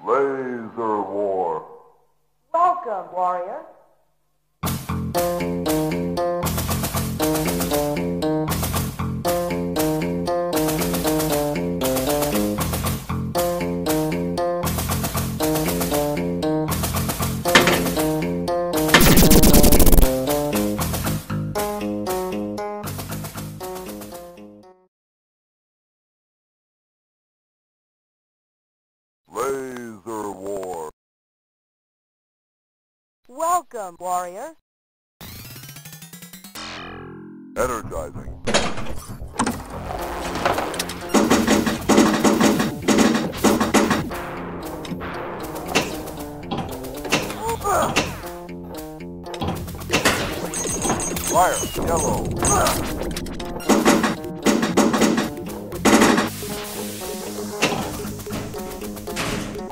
Laser War. Welcome, warrior. Laser War. Welcome, warrior. Energizing. Fire, yellow.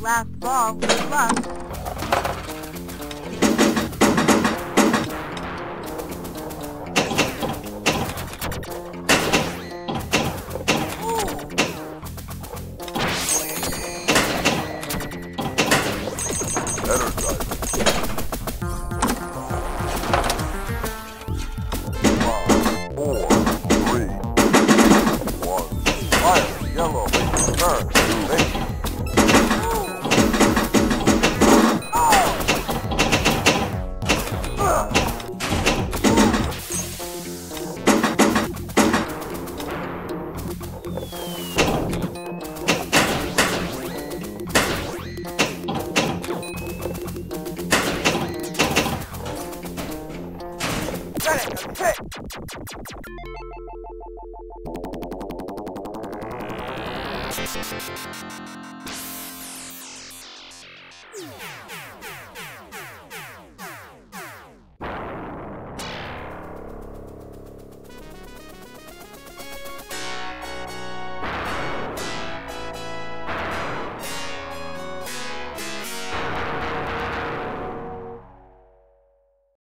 Last ball, good luck. Panic attack!